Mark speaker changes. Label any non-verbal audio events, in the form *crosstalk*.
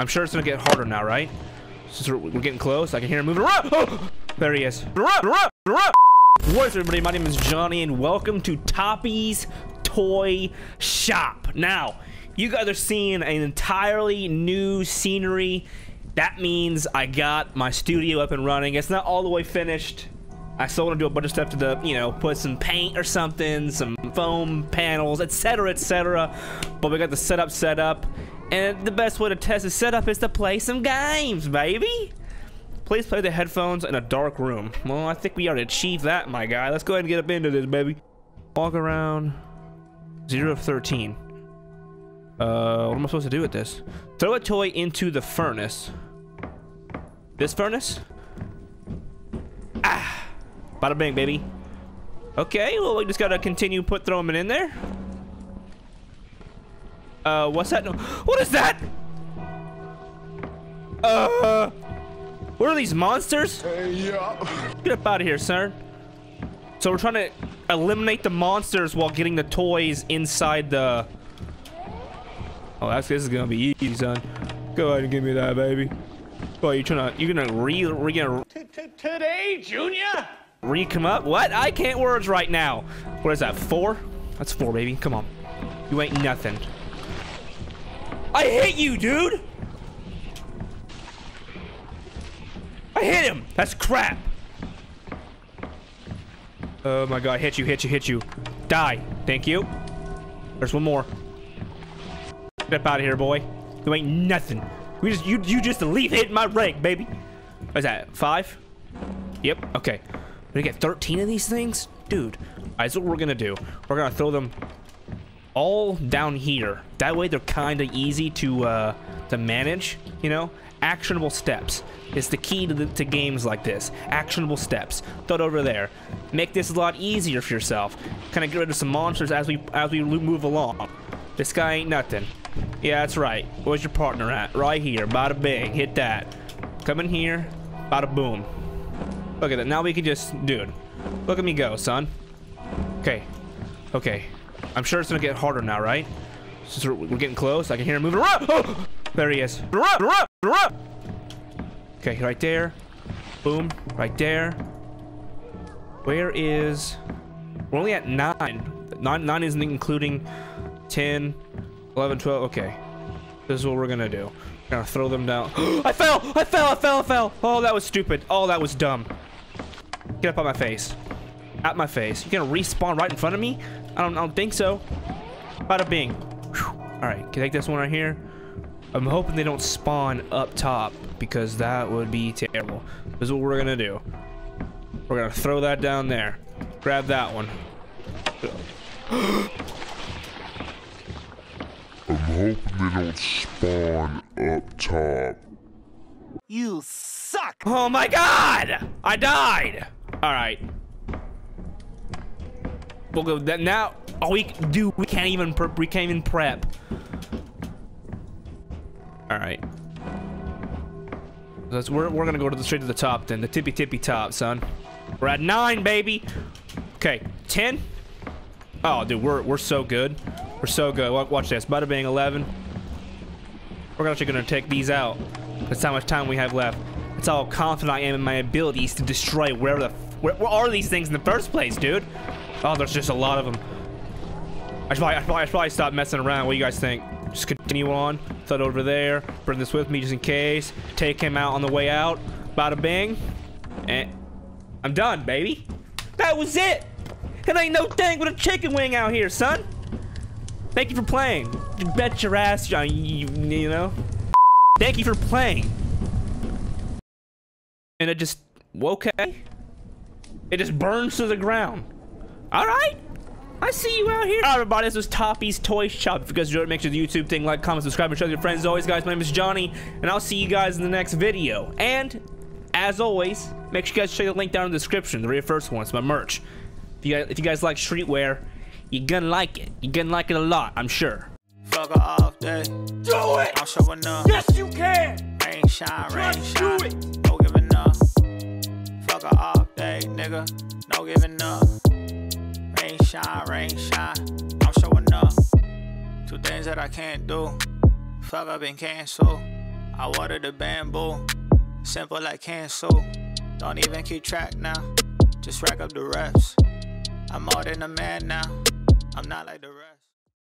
Speaker 1: I'm sure it's gonna get harder now, right? Since we're, getting close, I can hear him moving. Oh, there he is. What's up, everybody? My name is Johnny, and welcome to Toppy's Toy Shop. Now, you guys are seeing an entirely new scenery. That means I got my studio up and running. It's not all the way finished. I still want to do a bunch of stuff to the, you know, put some paint or something, some foam panels, etc., etc. But we got the setup set up, and the best way to test the setup is to play some games, baby. Please play the headphones in a dark room. Well, I think we already achieved that, my guy. Let's go ahead and get up into this, baby. Walk around 0 of 13. Uh, what am I supposed to do with this? Throw a toy into the furnace. This furnace? Ah! Bada bing, baby. Okay, well, we just gotta continue put throwing it in there. Uh, what's that? No what is that? Uh, what are these monsters?
Speaker 2: Hey, yeah.
Speaker 1: Get up out of here, sir. So we're trying to eliminate the monsters while getting the toys inside the... Oh, that's this is gonna be easy, son. Go ahead and give me that, baby. What, you're trying to... You gonna re... re gonna...
Speaker 2: Today, Junior?
Speaker 1: Re come up? What? I can't words right now. What is that? Four? That's four, baby. Come on. You ain't nothing. I hit you, dude! I hit him! That's crap! Oh my god, hit you, hit you, hit you. Die. Thank you. There's one more. Get out of here, boy. You ain't nothing. We just you you just leave hitting my rank, baby. What's that? Five? Yep, okay. We get 13 of these things? Dude, that's what we're gonna do. We're gonna throw them all down here. That way they're kind of easy to uh, to manage, you know? Actionable steps is the key to, the, to games like this. Actionable steps. Throw it over there. Make this a lot easier for yourself. Kind of get rid of some monsters as we as we move along. This guy ain't nothing. Yeah, that's right. Where's your partner at? Right here. Bada bing. Hit that. Come in here. Bada boom. Look at that. Now we can just... Dude. Look at me go, son. Okay. Okay. I'm sure it's gonna get harder now, right? Since we're, we're getting close, I can hear him moving. Oh, there he is. Okay, right there. Boom. Right there. Where is... We're only at 9. 9, nine isn't including 10, 11, 12. Okay. This is what we're gonna do. We're gonna throw them down. *gasps* I fell! I fell! I fell! I fell! Oh, that was stupid. Oh, that was dumb. Get up on my face. At my face. You gonna respawn right in front of me? I don't, I don't think so. Bada bing. Alright, can I take this one right here? I'm hoping they don't spawn up top because that would be terrible. This is what we're gonna do. We're gonna throw that down there. Grab that one.
Speaker 2: I'm hoping they don't spawn up top.
Speaker 3: You suck!
Speaker 1: Oh my god! I died! Alright. We'll go that now. Oh, we do. We can't even. We can't even prep. All right. That's we're we're gonna go to the straight to the top then. The tippy tippy top, son. We're at nine, baby. Okay, ten. Oh, dude, we're we're so good. We're so good. Watch this. Bada bang, eleven. We're actually gonna take these out. That's how much time we have left. That's how confident I am in my abilities to destroy wherever the where, where are these things in the first place, dude? Oh, there's just a lot of them. I should, probably, I, should probably, I should probably stop messing around. What do you guys think? Just continue on. Throw it over there. Bring this with me just in case. Take him out on the way out. Bada bing. And I'm done, baby. That was it. It ain't no thing with a chicken wing out here, son. Thank you for playing. You bet your ass, John. You, you know. Thank you for playing. And it just okay. It just burns to the ground. All right. I see you out here. All right, everybody, this was Toppy's Toy Shop. If you guys enjoyed, make sure the YouTube thing, like, comment, subscribe, and share with your friends. As always, guys, my name is Johnny, and I'll see you guys in the next video. And, as always, make sure you guys check the link down in the description, the very first one. It's my merch. If you guys, if you guys like streetwear, you're gonna like it. You're gonna like it a lot, I'm sure.
Speaker 3: Fuck off day.
Speaker 1: Do it!
Speaker 3: I'm showing up.
Speaker 1: Yes, you can!
Speaker 3: Rain, shine, rain,
Speaker 1: Just
Speaker 3: shine.
Speaker 1: do it.
Speaker 3: No giving up. Fuck off day, nigga. No giving up. Shine, rain, shine. I'm showing up. Two things that I can't do. Fuck up and cancel. I water the bamboo. Simple like cancel. Don't even keep track now. Just rack up the reps. I'm more than a man now. I'm not like the rest.